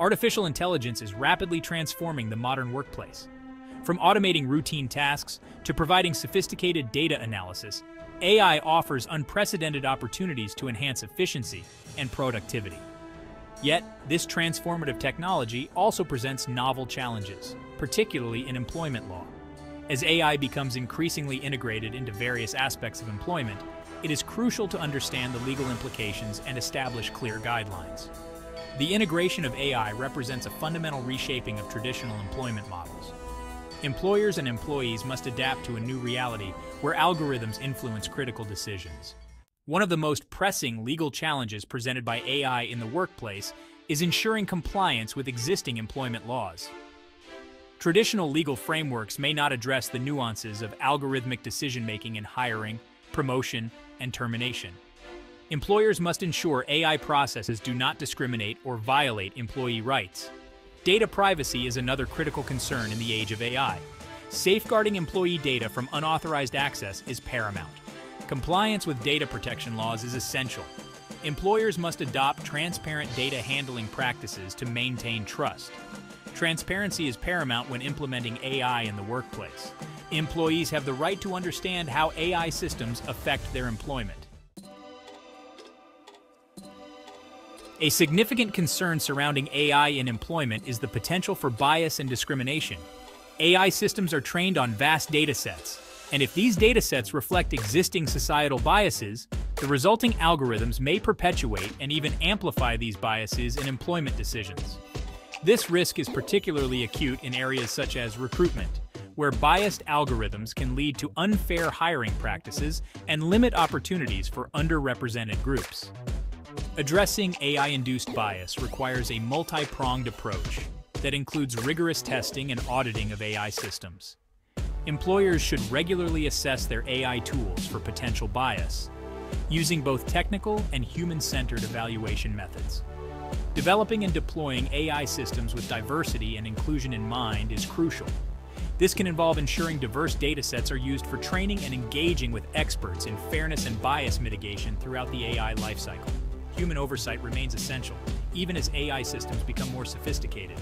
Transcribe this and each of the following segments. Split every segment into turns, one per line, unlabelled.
Artificial intelligence is rapidly transforming the modern workplace. From automating routine tasks to providing sophisticated data analysis, AI offers unprecedented opportunities to enhance efficiency and productivity. Yet, this transformative technology also presents novel challenges, particularly in employment law. As AI becomes increasingly integrated into various aspects of employment, it is crucial to understand the legal implications and establish clear guidelines. The integration of AI represents a fundamental reshaping of traditional employment models. Employers and employees must adapt to a new reality where algorithms influence critical decisions. One of the most pressing legal challenges presented by AI in the workplace is ensuring compliance with existing employment laws. Traditional legal frameworks may not address the nuances of algorithmic decision-making in hiring, promotion, and termination. Employers must ensure AI processes do not discriminate or violate employee rights. Data privacy is another critical concern in the age of AI. Safeguarding employee data from unauthorized access is paramount. Compliance with data protection laws is essential. Employers must adopt transparent data handling practices to maintain trust. Transparency is paramount when implementing AI in the workplace. Employees have the right to understand how AI systems affect their employment. A significant concern surrounding AI in employment is the potential for bias and discrimination. AI systems are trained on vast data sets, and if these datasets reflect existing societal biases, the resulting algorithms may perpetuate and even amplify these biases in employment decisions. This risk is particularly acute in areas such as recruitment, where biased algorithms can lead to unfair hiring practices and limit opportunities for underrepresented groups. Addressing AI-induced bias requires a multi-pronged approach that includes rigorous testing and auditing of AI systems. Employers should regularly assess their AI tools for potential bias, using both technical and human-centered evaluation methods. Developing and deploying AI systems with diversity and inclusion in mind is crucial. This can involve ensuring diverse datasets are used for training and engaging with experts in fairness and bias mitigation throughout the AI lifecycle. Human oversight remains essential, even as AI systems become more sophisticated.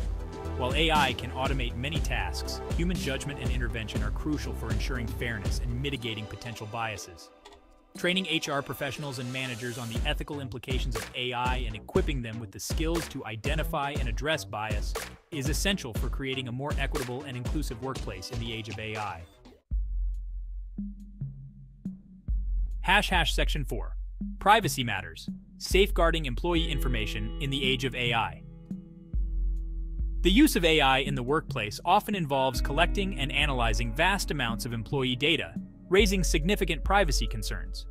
While AI can automate many tasks, human judgment and intervention are crucial for ensuring fairness and mitigating potential biases. Training HR professionals and managers on the ethical implications of AI and equipping them with the skills to identify and address bias is essential for creating a more equitable and inclusive workplace in the age of AI. Hash hash section 4. Privacy matters. Safeguarding employee information in the age of AI. The use of AI in the workplace often involves collecting and analyzing vast amounts of employee data, raising significant privacy concerns.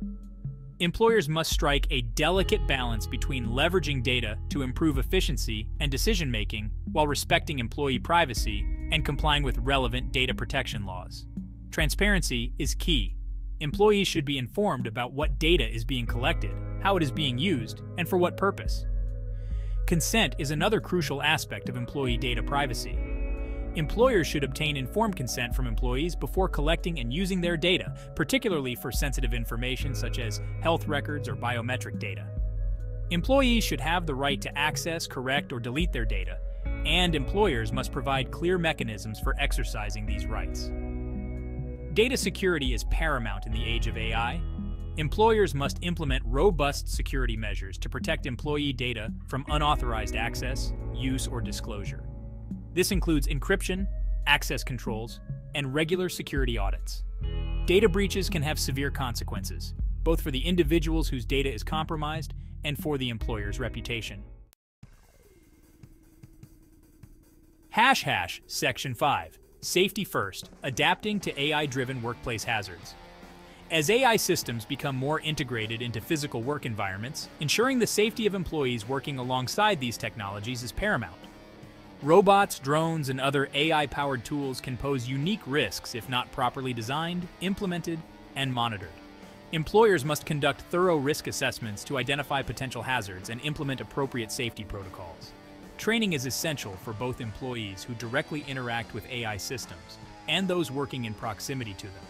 Employers must strike a delicate balance between leveraging data to improve efficiency and decision-making while respecting employee privacy and complying with relevant data protection laws. Transparency is key. Employees should be informed about what data is being collected, how it is being used, and for what purpose. Consent is another crucial aspect of employee data privacy. Employers should obtain informed consent from employees before collecting and using their data, particularly for sensitive information such as health records or biometric data. Employees should have the right to access, correct, or delete their data, and employers must provide clear mechanisms for exercising these rights. Data security is paramount in the age of AI, Employers must implement robust security measures to protect employee data from unauthorized access, use, or disclosure. This includes encryption, access controls, and regular security audits. Data breaches can have severe consequences, both for the individuals whose data is compromised and for the employer's reputation. Hash Hash Section 5 Safety First Adapting to AI Driven Workplace Hazards. As AI systems become more integrated into physical work environments, ensuring the safety of employees working alongside these technologies is paramount. Robots, drones, and other AI-powered tools can pose unique risks if not properly designed, implemented, and monitored. Employers must conduct thorough risk assessments to identify potential hazards and implement appropriate safety protocols. Training is essential for both employees who directly interact with AI systems and those working in proximity to them.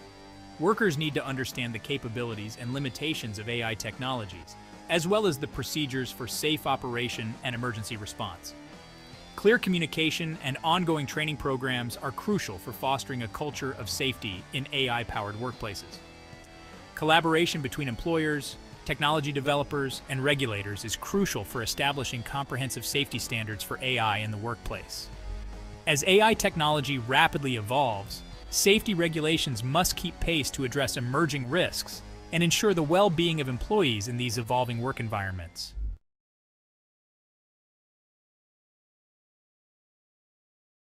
Workers need to understand the capabilities and limitations of AI technologies, as well as the procedures for safe operation and emergency response. Clear communication and ongoing training programs are crucial for fostering a culture of safety in AI-powered workplaces. Collaboration between employers, technology developers, and regulators is crucial for establishing comprehensive safety standards for AI in the workplace. As AI technology rapidly evolves, safety regulations must keep pace to address emerging risks and ensure the well-being of employees in these evolving work environments.